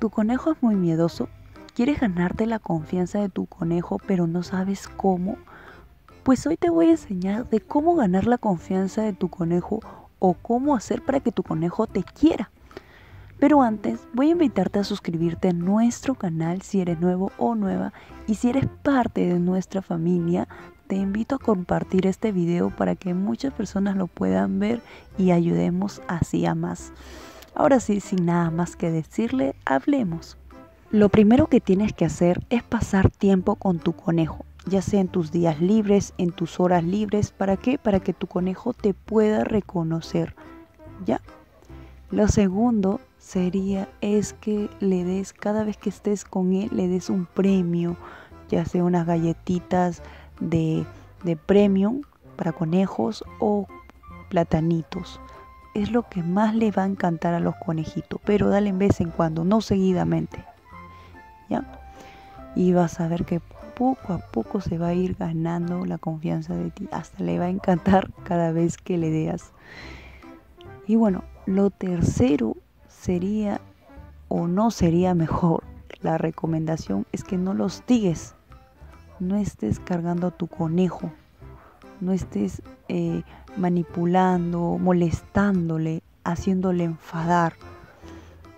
¿Tu conejo es muy miedoso? ¿Quieres ganarte la confianza de tu conejo pero no sabes cómo? Pues hoy te voy a enseñar de cómo ganar la confianza de tu conejo o cómo hacer para que tu conejo te quiera. Pero antes voy a invitarte a suscribirte a nuestro canal si eres nuevo o nueva y si eres parte de nuestra familia, te invito a compartir este video para que muchas personas lo puedan ver y ayudemos así a más. Ahora sí, sin nada más que decirle, hablemos. Lo primero que tienes que hacer es pasar tiempo con tu conejo, ya sea en tus días libres, en tus horas libres. ¿Para qué? Para que tu conejo te pueda reconocer. ¿Ya? Lo segundo sería es que le des, cada vez que estés con él, le des un premio, ya sea unas galletitas de, de premium para conejos o platanitos. Es lo que más le va a encantar a los conejitos, pero dale en vez en cuando, no seguidamente. ¿Ya? Y vas a ver que poco a poco se va a ir ganando la confianza de ti. Hasta le va a encantar cada vez que le deas. Y bueno, lo tercero sería o no sería mejor. La recomendación es que no los digues. No estés cargando a tu conejo. No estés eh, manipulando, molestándole, haciéndole enfadar.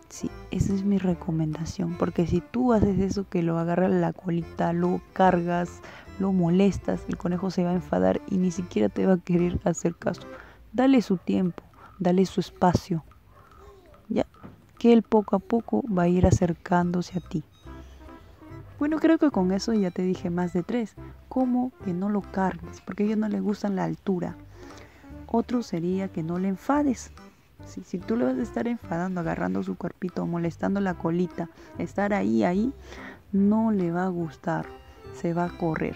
Sí, esa es mi recomendación. Porque si tú haces eso, que lo agarras la colita, lo cargas, lo molestas, el conejo se va a enfadar y ni siquiera te va a querer hacer caso. Dale su tiempo dale su espacio, ya que él poco a poco va a ir acercándose a ti. Bueno, creo que con eso ya te dije más de tres. ¿Cómo que no lo cargues? Porque a ellos no les gustan la altura. Otro sería que no le enfades. si tú le vas a estar enfadando, agarrando su cuerpito, molestando la colita, estar ahí, ahí, no le va a gustar. Se va a correr.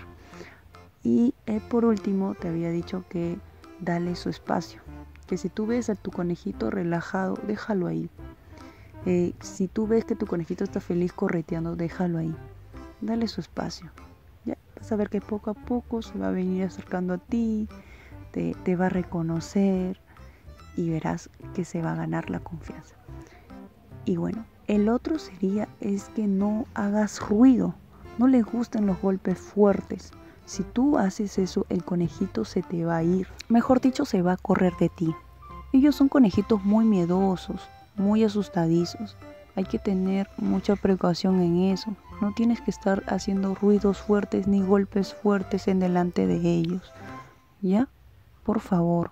Y eh, por último, te había dicho que dale su espacio que si tú ves a tu conejito relajado, déjalo ahí. Eh, si tú ves que tu conejito está feliz correteando, déjalo ahí. Dale su espacio. Ya vas a ver que poco a poco se va a venir acercando a ti, te, va a reconocer y verás que se va a ganar la confianza. Y bueno, el otro sería es que no hagas ruido. No les gustan los golpes fuertes. Si tú haces eso, el conejito se te va a ir. Mejor dicho, se va a correr de ti. Ellos son conejitos muy miedosos, muy asustadizos. Hay que tener mucha precaución en eso. No tienes que estar haciendo ruidos fuertes ni golpes fuertes en delante de ellos. ¿Ya? Por favor.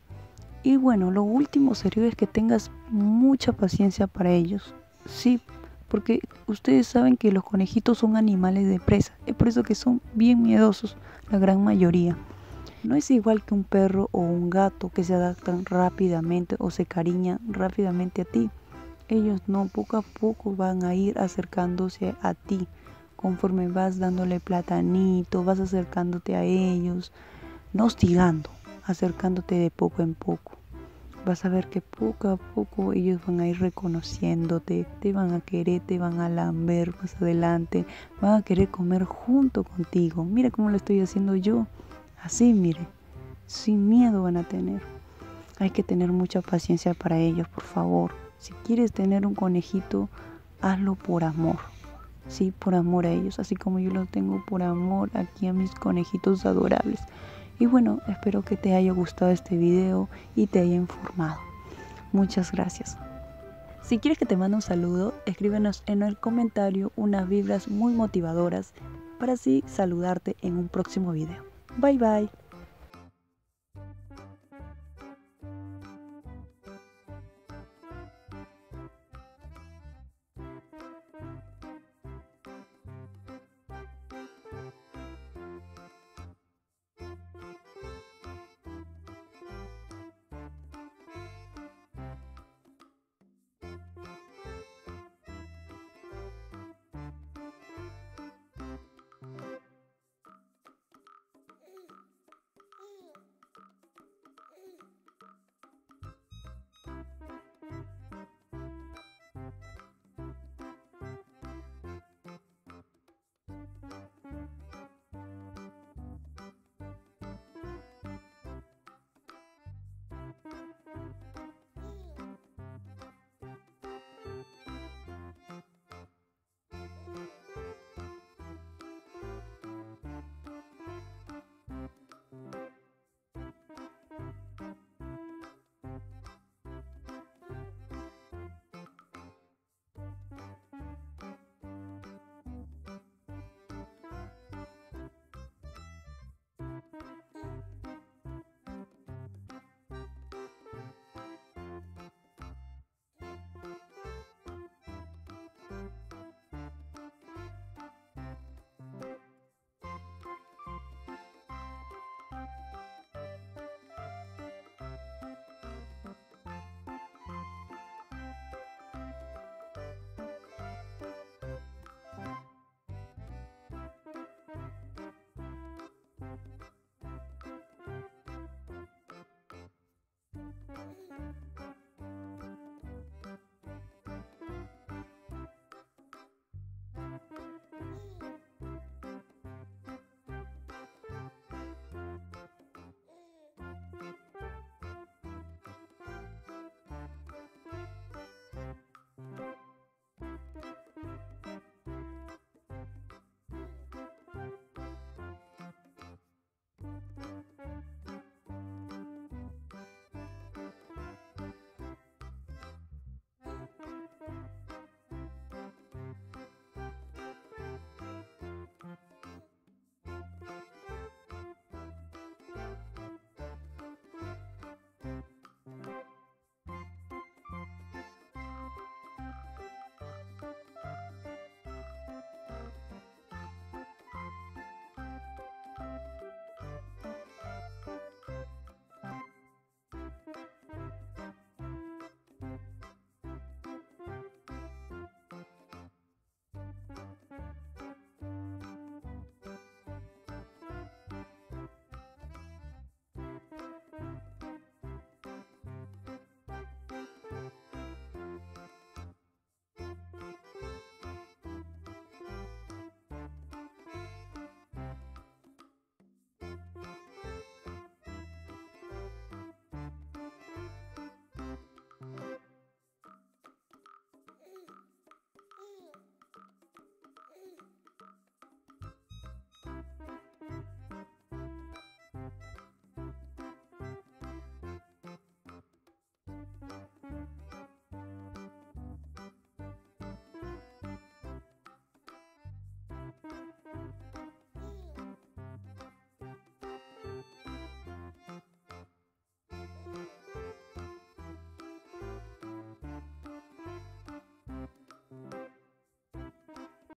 Y bueno, lo último serio es que tengas mucha paciencia para ellos. Sí, porque ustedes saben que los conejitos son animales de presa, es por eso que son bien miedosos, la gran mayoría. No es igual que un perro o un gato que se adaptan rápidamente o se cariñan rápidamente a ti. Ellos no, poco a poco van a ir acercándose a ti. Conforme vas dándole platanito, vas acercándote a ellos, no hostigando, acercándote de poco en poco vas a ver que poco a poco ellos van a ir reconociéndote, te van a querer, te van a lamber más adelante, van a querer comer junto contigo. Mira cómo lo estoy haciendo yo. Así, mire, sin miedo van a tener. Hay que tener mucha paciencia para ellos, por favor. Si quieres tener un conejito, hazlo por amor. Sí, por amor a ellos, así como yo lo tengo por amor aquí a mis conejitos adorables. Y bueno, espero que te haya gustado este video y te haya informado. Muchas gracias. Si quieres que te mande un saludo, escríbenos en el comentario unas vibras muy motivadoras para así saludarte en un próximo video. Bye bye.